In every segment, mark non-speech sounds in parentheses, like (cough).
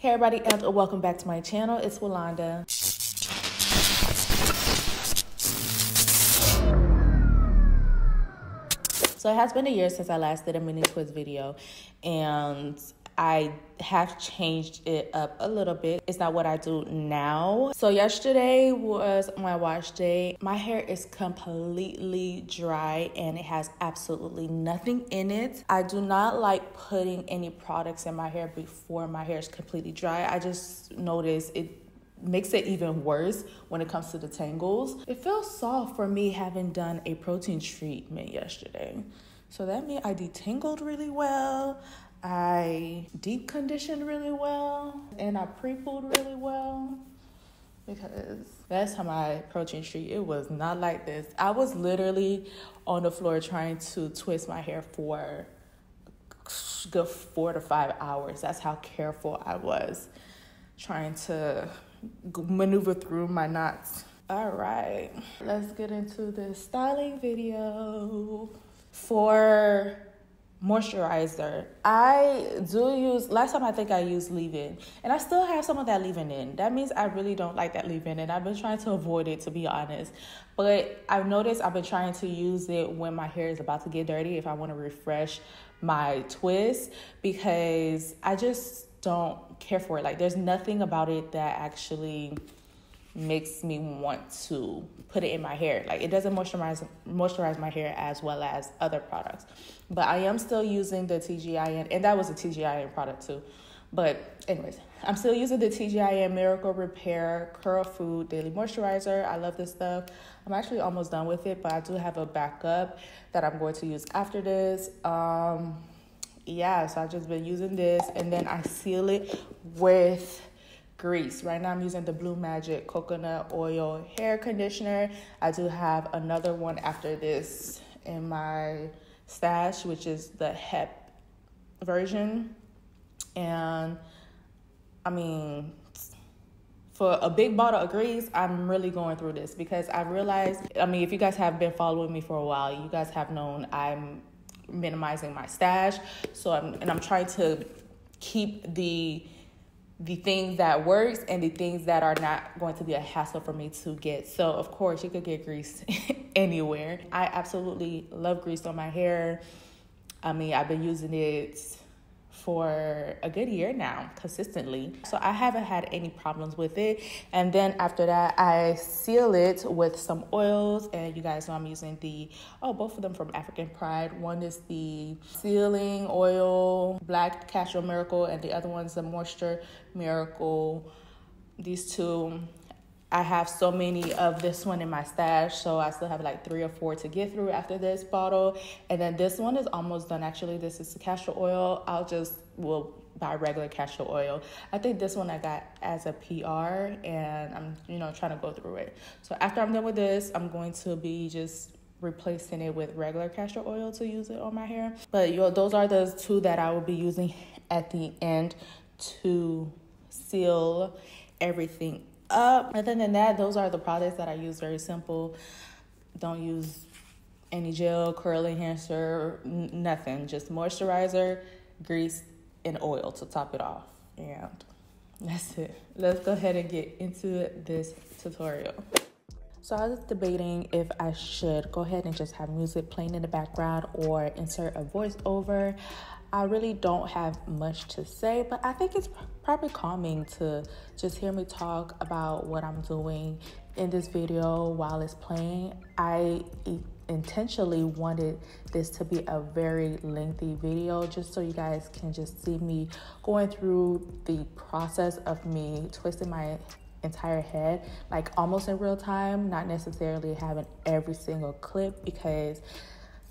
Hey everybody and welcome back to my channel. It's Wilonda. So it has been a year since I last did a mini twist video and I have changed it up a little bit. It's not what I do now. So yesterday was my wash day. My hair is completely dry and it has absolutely nothing in it. I do not like putting any products in my hair before my hair is completely dry. I just notice it makes it even worse when it comes to the tangles. It feels soft for me having done a protein treatment yesterday. So that means I detangled really well. I deep conditioned really well and I pre-pooed really well because last time I protein treat it was not like this. I was literally on the floor trying to twist my hair for good four to five hours. That's how careful I was trying to maneuver through my knots. All right, let's get into this styling video for moisturizer. I do use last time I think I used leave-in and I still have some of that leave-in in. That means I really don't like that leave-in and I've been trying to avoid it to be honest. But I've noticed I've been trying to use it when my hair is about to get dirty if I want to refresh my twist because I just don't care for it. Like there's nothing about it that actually makes me want to put it in my hair. Like it doesn't moisturize moisturize my hair as well as other products. But I am still using the TGIN and that was a TGIN product too. But anyways, I'm still using the TGIN Miracle Repair Curl Food Daily Moisturizer. I love this stuff. I'm actually almost done with it, but I do have a backup that I'm going to use after this. Um yeah, so I've just been using this and then I seal it with grease. Right now I'm using the Blue Magic Coconut Oil Hair Conditioner. I do have another one after this in my stash, which is the HEP version. And I mean, for a big bottle of grease, I'm really going through this because I realized, I mean, if you guys have been following me for a while, you guys have known I'm minimizing my stash. So I'm and I'm trying to keep the the things that works and the things that are not going to be a hassle for me to get. So of course you could get grease (laughs) anywhere. I absolutely love grease on my hair. I mean, I've been using it for a good year now consistently. So I haven't had any problems with it. And then after that, I seal it with some oils. And you guys know I'm using the, oh, both of them from African Pride. One is the sealing oil, Black Castor Miracle, and the other one's the Moisture Miracle. These two I have so many of this one in my stash, so I still have like three or four to get through after this bottle. And then this one is almost done. Actually, this is the castor oil. I'll just will buy regular castor oil. I think this one I got as a PR, and I'm you know trying to go through it. So after I'm done with this, I'm going to be just replacing it with regular castor oil to use it on my hair. But yo, those are the two that I will be using at the end to seal everything up. Other than that, those are the products that I use. Very simple. Don't use any gel, curl enhancer, n- nothing. Just moisturizer, grease, and oil to top it off. And that's it. Let's go ahead and get into this tutorial. So I was debating if I should go ahead and just have music playing in the background or insert a voiceover. I really don't have much to say, but I think it's probably calming to just hear me talk about what I'm doing in this video while it's playing. I intentionally wanted this to be a very lengthy video just so you guys can just see me going through the process of me twisting my entire head like almost in real time not necessarily having every single clip because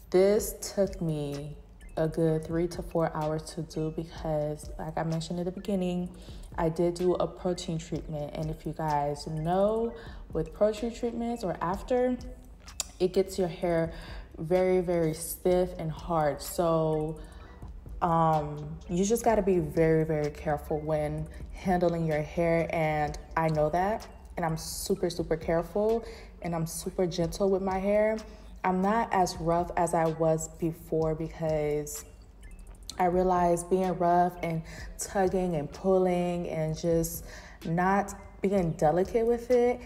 this took me a good three to four hours to do because, like I mentioned at the beginning, I did do a protein treatment. And if you guys know, with protein treatments or after, it gets your hair very, very stiff and hard. So, um, you just got to be very, very careful when handling your hair. And I know that. And I'm super, super careful and I'm super gentle with my hair. I'm not as rough as I was before because I realized being rough and tugging and pulling and just not being delicate with it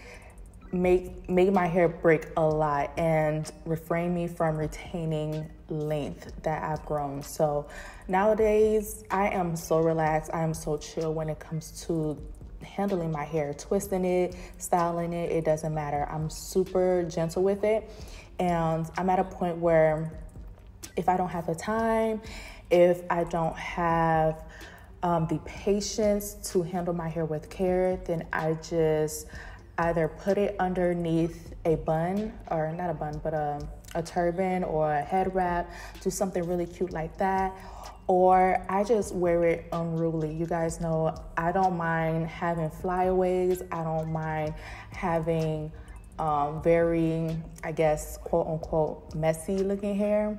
make make my hair break a lot and refrain me from retaining length that I've grown. So nowadays I am so relaxed. I am so chill when it comes to handling my hair, twisting it, styling it, it doesn't matter. I'm super gentle with it. And I'm at a point where if I don't have the time, if I don't have um, the patience to handle my hair with care, then I just either put it underneath a bun or not a bun, but a, a turban or a head wrap, do something really cute like that. Or I just wear it unruly. You guys know I don't mind having flyaways. I don't mind having um, very, I guess, quote unquote, messy looking hair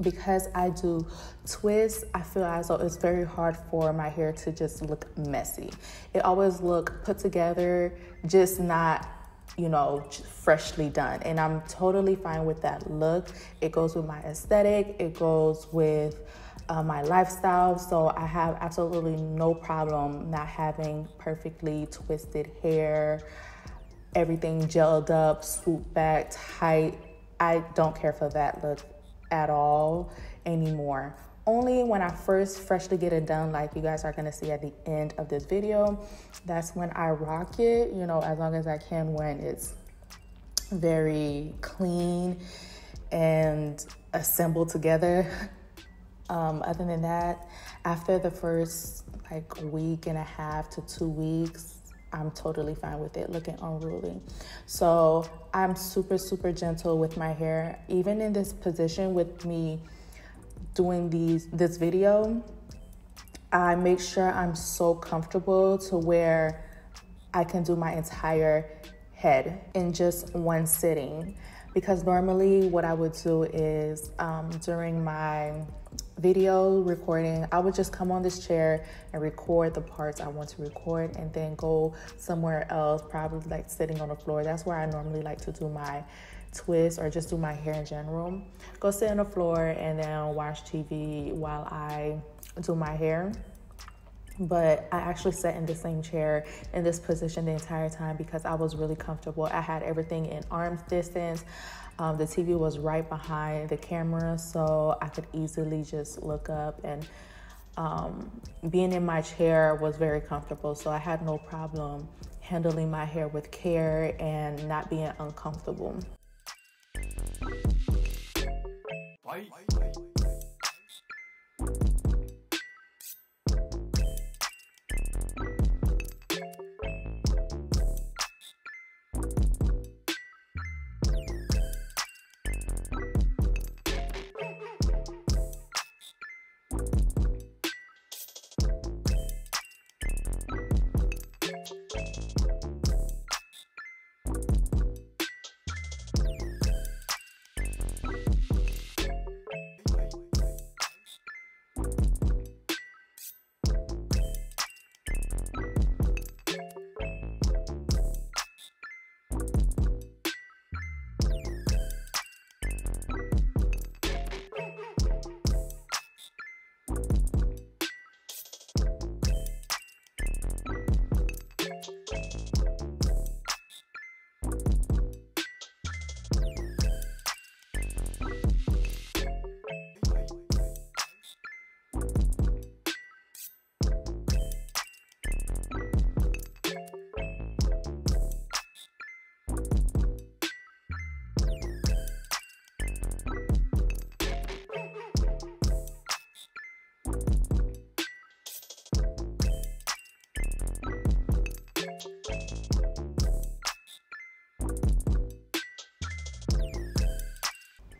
because I do twists, I feel as though it's very hard for my hair to just look messy. It always look put together, just not, you know, freshly done. And I'm totally fine with that look. It goes with my aesthetic. It goes with uh, my lifestyle. So I have absolutely no problem not having perfectly twisted hair, everything gelled up, swoop back, tight. I don't care for that look at all anymore. Only when I first freshly get it done, like you guys are gonna see at the end of this video, that's when I rock it, you know, as long as I can when it's very clean and assembled together. (laughs) Um, other than that, after the first like week and a half to two weeks, I'm totally fine with it looking unruly. So I'm super, super gentle with my hair. Even in this position with me doing these this video, I make sure I'm so comfortable to where I can do my entire head in just one sitting. Because normally what I would do is um, during my video recording, I would just come on this chair and record the parts I want to record and then go somewhere else, probably like sitting on the floor. That's where I normally like to do my twist or just do my hair in general. Go sit on the floor and then watch TV while I do my hair. But I actually sat in the same chair in this position the entire time because I was really comfortable. I had everything in arm's distance. Um, the TV was right behind the camera, so I could easily just look up and um, being in my chair was very comfortable. So I had no problem handling my hair with care and not being uncomfortable. Bye. Bye.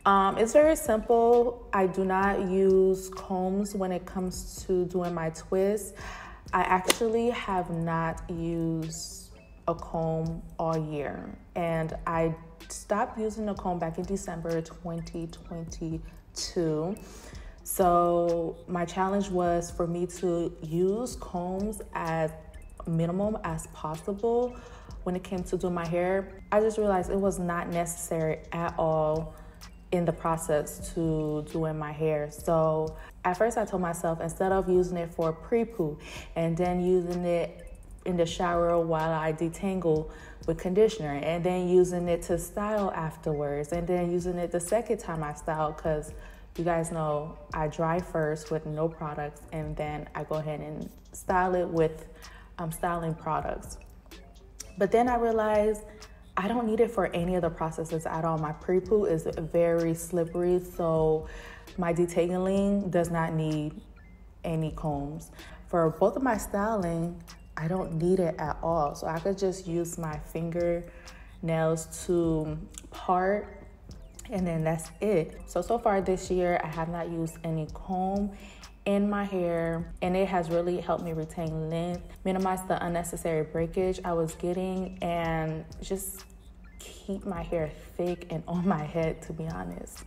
Um, it's very simple. I do not use combs when it comes to doing my twists. I actually have not used a comb all year, and I stopped using a comb back in December 2022. So, my challenge was for me to use combs as minimum as possible when it came to doing my hair. I just realized it was not necessary at all in the process to doing my hair. So at first I told myself instead of using it for pre-poo and then using it in the shower while I detangle with conditioner and then using it to style afterwards and then using it the second time I style because you guys know I dry first with no products and then I go ahead and style it with um, styling products. But then I realized I don't need it for any of the processes at all. My pre-poo is very slippery, so my detangling does not need any combs. For both of my styling, I don't need it at all. So I could just use my finger nails to part and then that's it. So, so far this year, I have not used any comb in my hair and it has really helped me retain length, minimize the unnecessary breakage I was getting, and just keep my hair thick and (laughs) on my head, to be honest.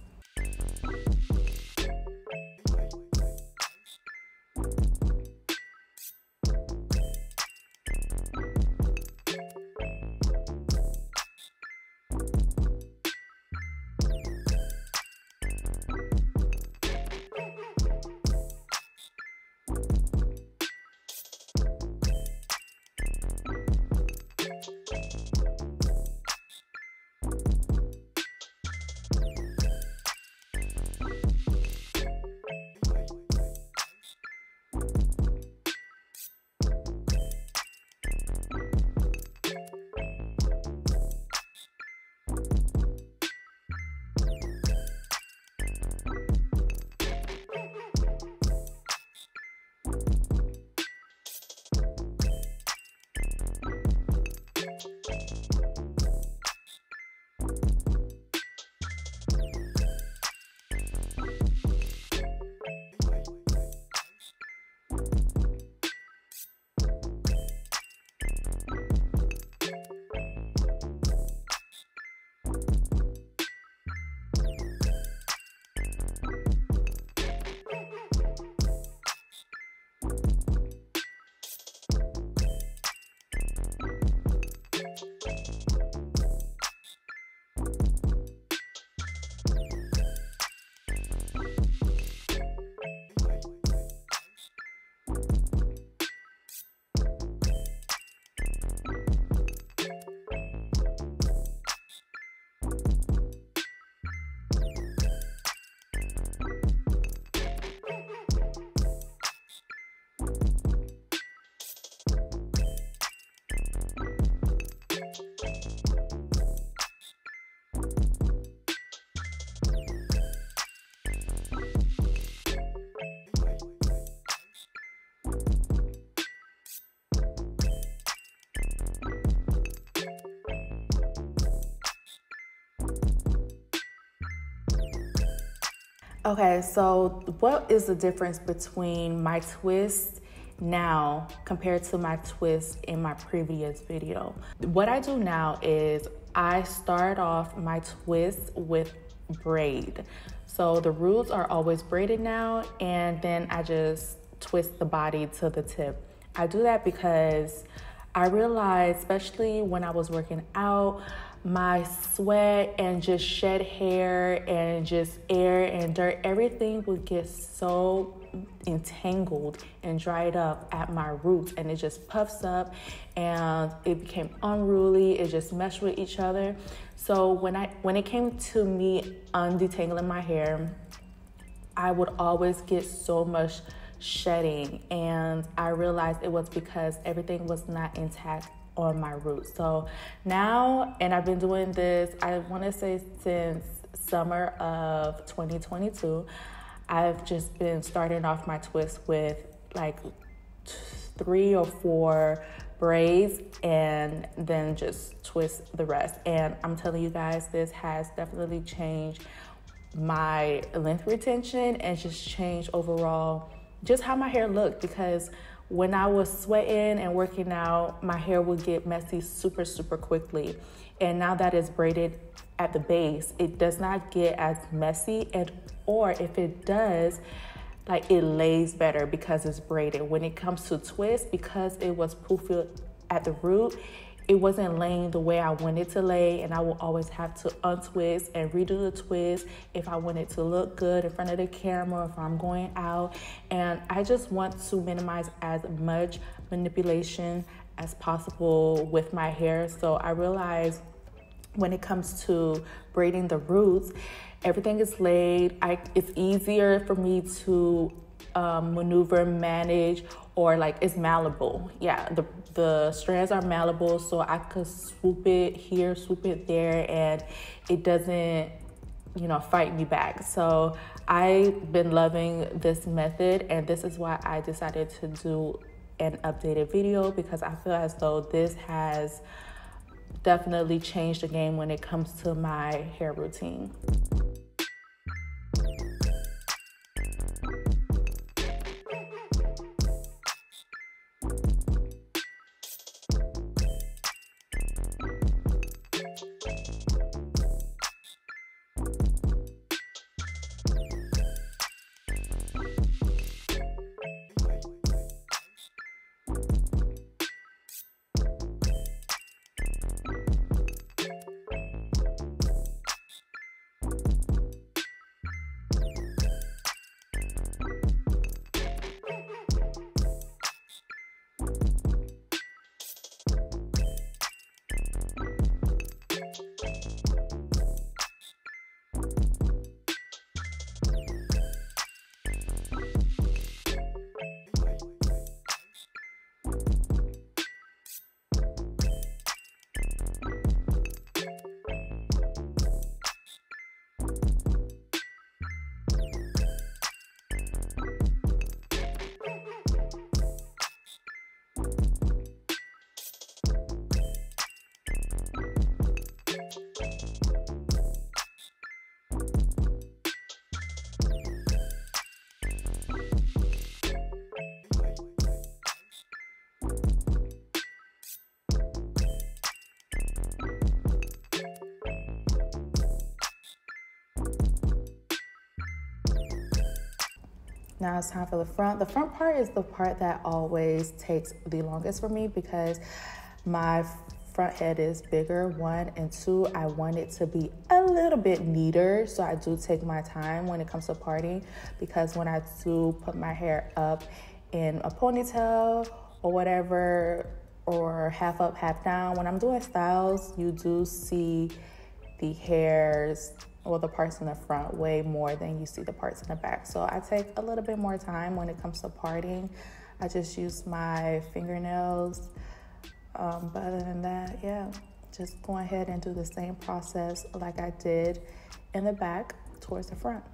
Okay, so what is the difference between my twist now compared to my twist in my previous video? What I do now is I start off my twist with braid. So the roots are always braided now, and then I just twist the body to the tip. I do that because I realized, especially when I was working out, my sweat and just shed hair and just air and dirt, everything would get so entangled and dried up at my roots and it just puffs up and it became unruly it just meshed with each other. So when i when it came to me undetangling my hair i would always get so much shedding and i realized it was because everything was not intact on my roots. So now, and I've been doing this, I want to say since summer of 2022, I've just been starting off my twist with like three or four braids and then just twist the rest. And I'm telling you guys, this has definitely changed my length retention and just changed overall just how my hair looked because when I was sweating and working out, my hair would get messy super, super quickly. And now that it's braided at the base, it does not get as messy. And or if it does, like it lays better because it's braided. When it comes to twist, because it was poofy at the root, it wasn't laying the way I wanted to lay, and I will always have to untwist and redo the twist if I want it to look good in front of the camera, if I'm going out. And I just want to minimize as much manipulation as possible with my hair. So I realized when it comes to braiding the roots, everything is laid. I, it's easier for me to um, maneuver, manage, or like it's malleable. Yeah, the the strands are malleable, so I could swoop it here, swoop it there, and it doesn't, you know, fight me back. So I've been loving this method, and this is why I decided to do an updated video because I feel as though this has definitely changed the game when it comes to my hair routine. Now it's time for the front. The front part is the part that always takes the longest for me because my front head is bigger, one, and two, I want it to be a little bit neater. So I do take my time when it comes to parting because when I do put my hair up in a ponytail or whatever, or half up, half down, when I'm doing styles, you do see the hairs or the parts in the front way more than you see the parts in the back. So I take a little bit more time when it comes to parting. I just use my fingernails. Um, but other than that, yeah, just go ahead and do the same process like I did in the back towards the front.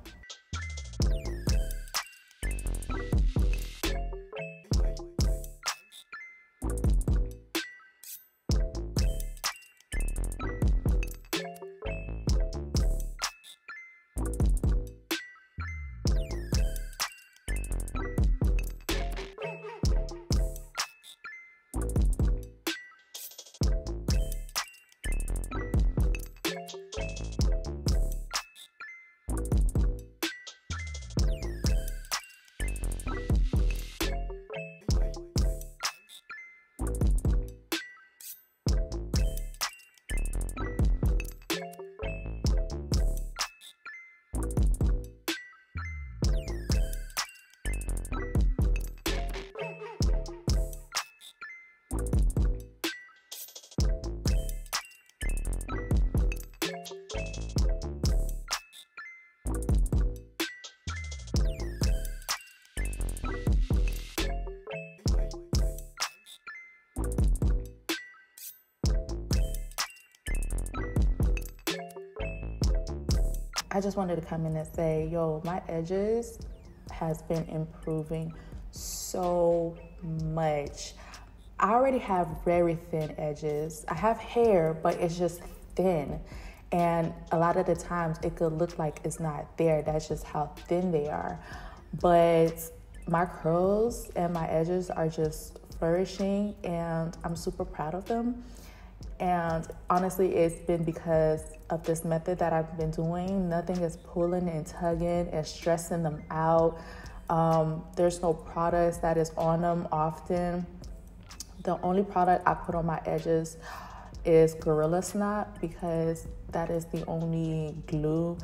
I just wanted to come in and say, yo, my edges has been improving so much. I already have very thin edges. I have hair, but it's just thin. And a lot of the times it could look like it's not there. That's just how thin they are. But my curls and my edges are just flourishing, and I'm super proud of them. And honestly, it's been because of this method that I've been doing. Nothing is pulling and tugging and stressing them out. Um, there's no products that is on them often. The only product I put on my edges is Gorilla Snot because that is the only glue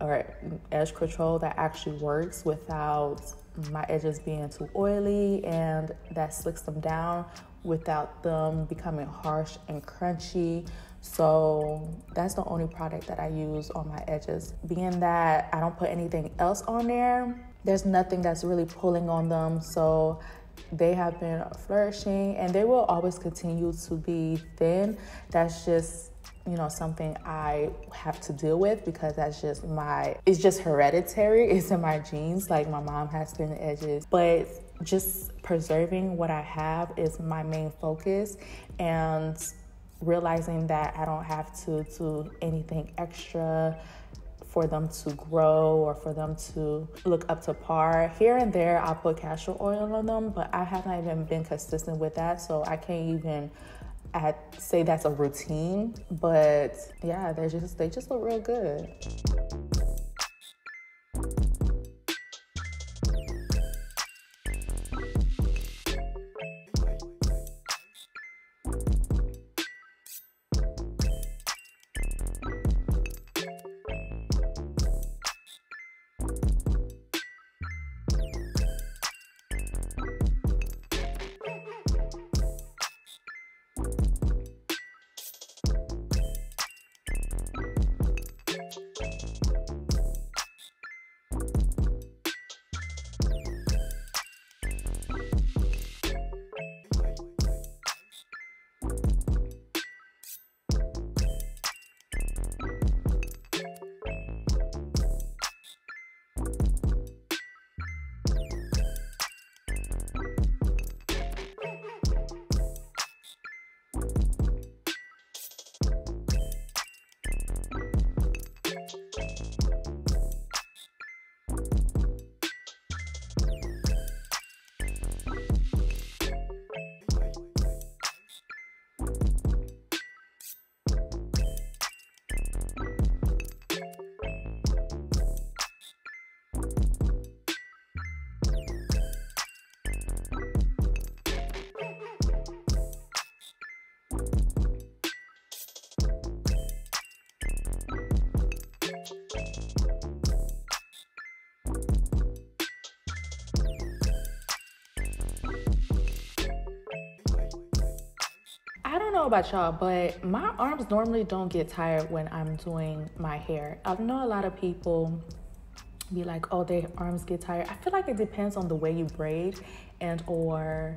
or edge control that actually works without my edges being too oily and that slicks them down without them becoming harsh and crunchy. So that's the only product that I use on my edges. Being that I don't put anything else on there, there's nothing that's really pulling on them. So they have been flourishing and they will always continue to be thin. That's just you know something I have to deal with because that's just my it's just hereditary. (laughs) It's in my genes. Like my mom has thin edges, but just preserving what I have is my main focus and realizing that I don't have to do anything extra for them to grow or for them to look up to par. Here and there, I'll put castor oil on them, but I haven't even been consistent with that, so I can't even I'd say that's a routine. But yeah, they're just they just look real good. Don't know about y'all, but my arms normally don't get tired when I'm doing my hair. I know a lot of people be like, oh, their arms get tired. I feel like it depends on the way you braid and or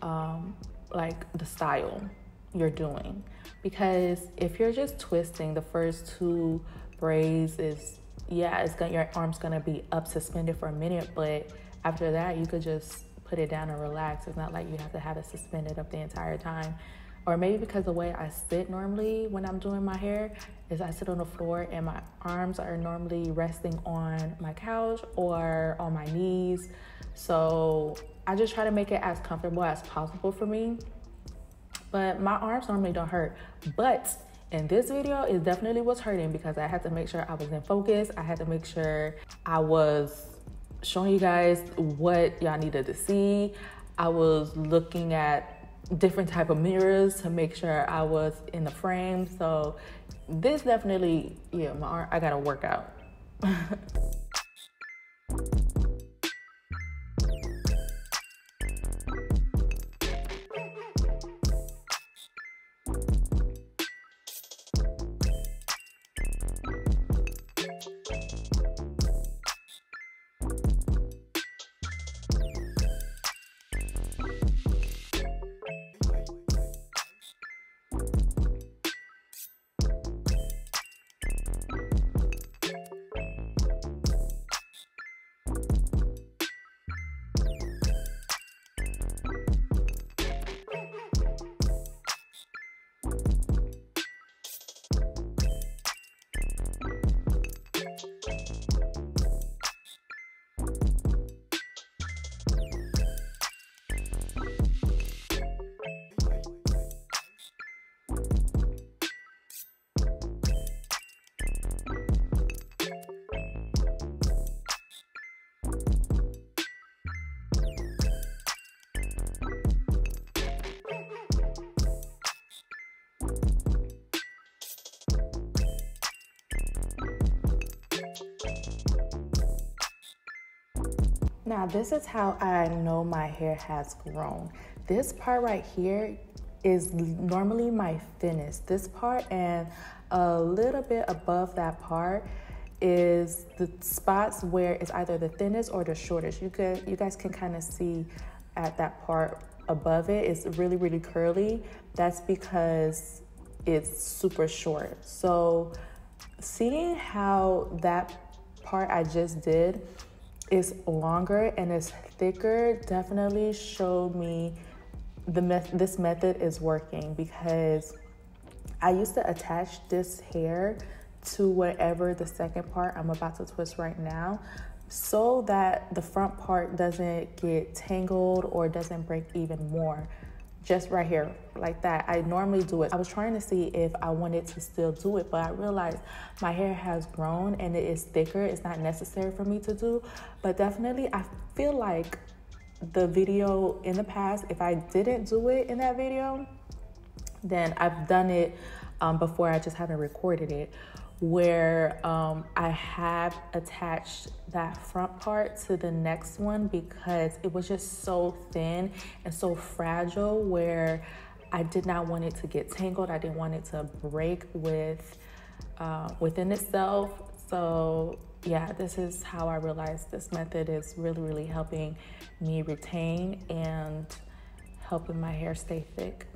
um, like the style you're doing. Because if you're just twisting, the first two braids is yeah, it's gonna your arm's gonna be up suspended for a minute, but after that you could just put it down and relax. It's not like you have to have it suspended up the entire time or maybe because the way I sit normally when I'm doing my hair is I sit on the floor and my arms are normally resting on my couch or on my knees. So I just try to make it as comfortable as possible for me. But my arms normally don't hurt. But in this video, it definitely was hurting because I had to make sure I was in focus. I had to make sure I was showing you guys what y'all needed to see. I was looking at different type of mirrors to make sure I was in the frame. So this definitely, yeah, my I gotta work out. (laughs) Now, this is how I know my hair has grown. This part right here is normally my thinnest. This part and a little bit above that part is the spots where it's either the thinnest or the shortest. You could you guys can kind of see at that part above it is really really curly. That's because it's super short. So seeing how that part I just did is longer and is thicker definitely showed me the me- this method is working because I used to attach this hair to whatever the second part I'm about to twist right now so that the front part doesn't get tangled or doesn't break even more just right here like that. I normally do it. I was trying to see if I wanted to still do it, but I realized my hair has grown and it is thicker. It's not necessary for me to do, but definitely I feel like the video in the past, if I didn't do it in that video, then I've done it um, before. I just haven't recorded it where um, I have attached that front part to the next one because it was just so thin and so fragile where I did not want it to get tangled. I didn't want it to break with uh, within itself. So yeah, this is how I realized this method is really, really helping me retain and helping my hair stay thick.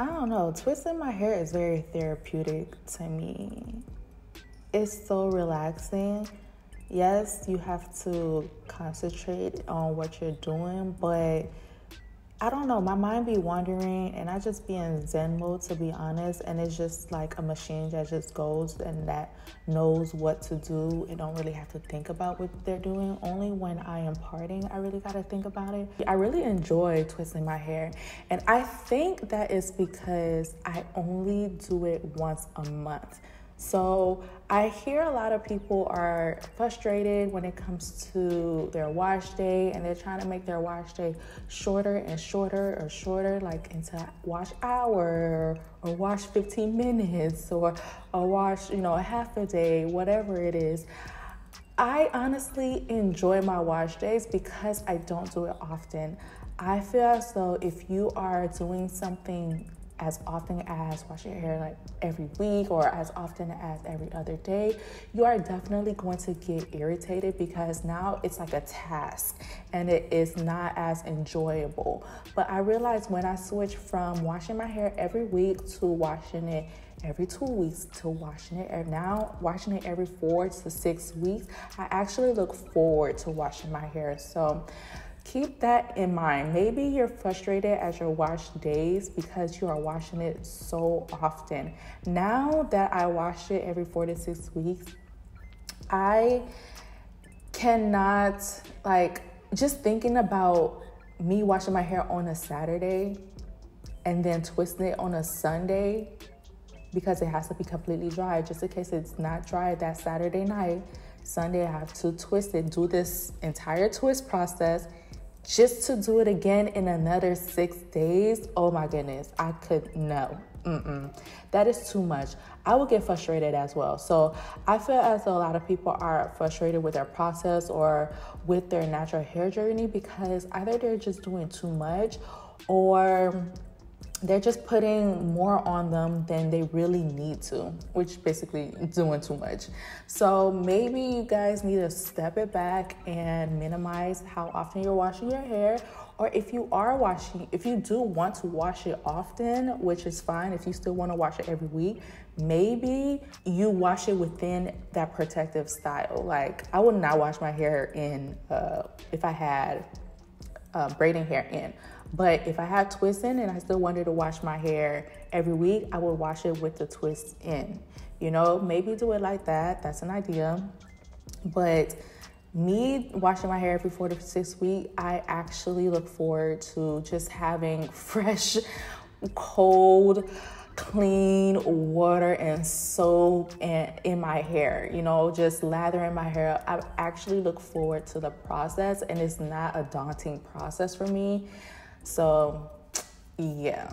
I don't know, twisting my hair is very therapeutic to me. It's so relaxing. Yes, you have to concentrate on what you're doing, but I don't know, my mind be wandering and I just be in Zen mode to be honest. And it's just like a machine that just goes and that knows what to do and don't really have to think about what they're doing. Only when I am parting, I really gotta think about it. I really enjoy twisting my hair. And I think that is because I only do it once a month. So I hear a lot of people are frustrated when it comes to their wash day and they're trying to make their wash day shorter and shorter or shorter, like into wash hour or wash 15 minutes or a wash, you know, a half a day, whatever it is. I honestly enjoy my wash days because I don't do it often. I feel as though if you are doing something as often as washing your hair like every week or as often as every other day, you are definitely going to get irritated because now it's like a task and it is not as enjoyable. But I realized when I switched from washing my hair every week to washing it every two weeks to washing it and now washing it every four to six weeks i actually look forward to washing my hair so keep that in mind. Maybe you're frustrated as your wash days because you are washing it so often. Now that I wash it every four to six weeks, I cannot, like, just thinking about me washing my hair on a Saturday and then twisting it on a Sunday because it has to be completely dry. Just in case it's not dry that Saturday night, Sunday I have to twist it, do this entire twist process just to do it again in another six days, oh my goodness, I could no. Mm-mm. That is too much. I would get frustrated as well. So I feel as though a lot of people are frustrated with their process or with their natural hair journey because either they're just doing too much or they're just putting more on them than they really need to, which basically doing too much. So maybe you guys need to step it back and minimize how often you're washing your hair. Or if you are washing, if you do want to wash it often, which is fine, if you still want to wash it every week, maybe you wash it within that protective style. Like I would not wash my hair in uh, if I had uh, braiding hair in. But if I had twists in and I still wanted to wash my hair every week, I would wash it with the twists in. You know, maybe do it like that. That's an idea. But me washing my hair every four to six weeks, I actually look forward to just having (laughs) fresh, cold, clean water and soap and in my hair you know just lathering my hair i actually look forward to the process and it's not a daunting process for me so, yeah.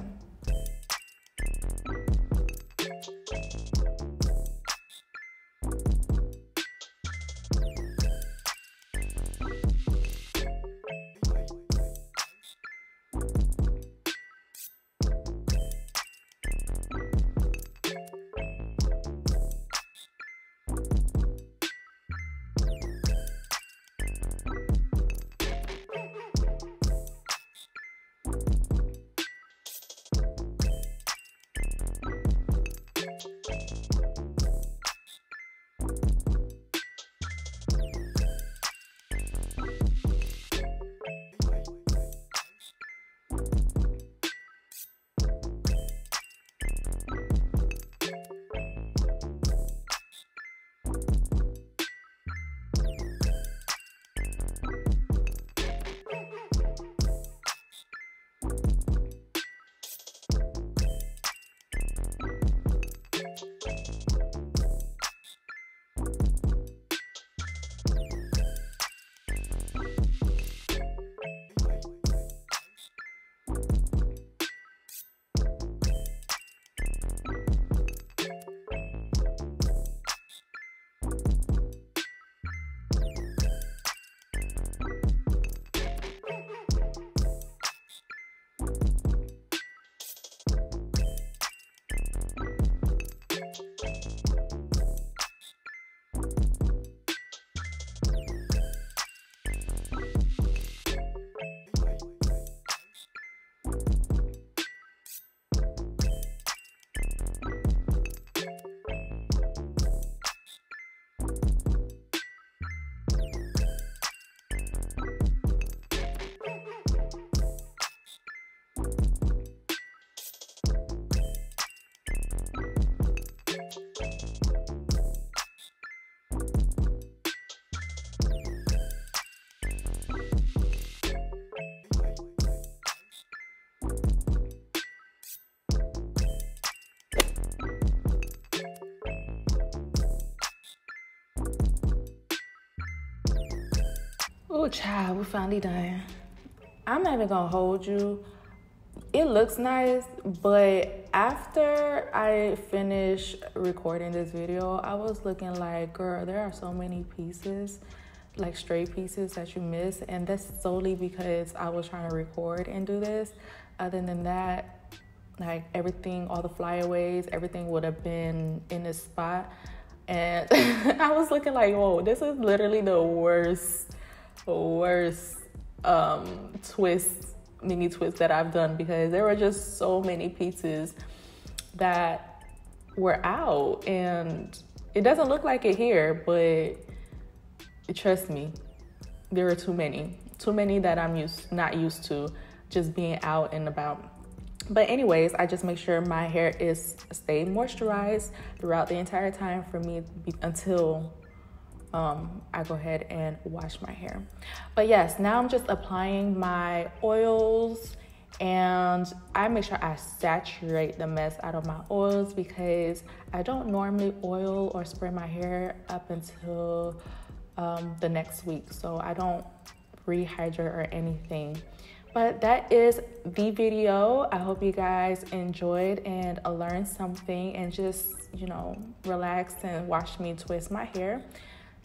Oh, child, we finally done. I'm not even gonna hold you. It looks nice, but after I finished recording this video, I was looking like, girl, there are so many pieces, like stray pieces that you miss. And that's solely because I was trying to record and do this. Other than that, like everything, all the flyaways, everything would have been in this spot. And (laughs) I was looking like, whoa, this is literally the worst, worst um, twist, mini twists that I've done because there were just so many pieces that were out. And it doesn't look like it here, but trust me, there are too many. Too many that I'm used not used to just being out and about. But anyways, I just make sure my hair is stay moisturized throughout the entire time for me until um, I go ahead and wash my hair. But yes, now I'm just applying my oils and I make sure I saturate the mess out of my oils because I don't normally oil or spray my hair up until um, the next week. So I don't rehydrate or anything. But that is the video. I hope you guys enjoyed and learned something and just, you know, relax and watch me twist my hair.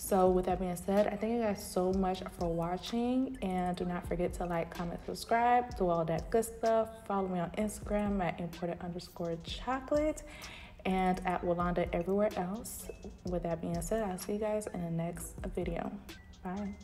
So with that being said, I thank you guys so much for watching and do not forget to like, comment, subscribe, do all that good stuff. Follow me on Instagram at imported underscore chocolate and at Wilonda everywhere else. With that being said, I'll see you guys in the next video. Bye.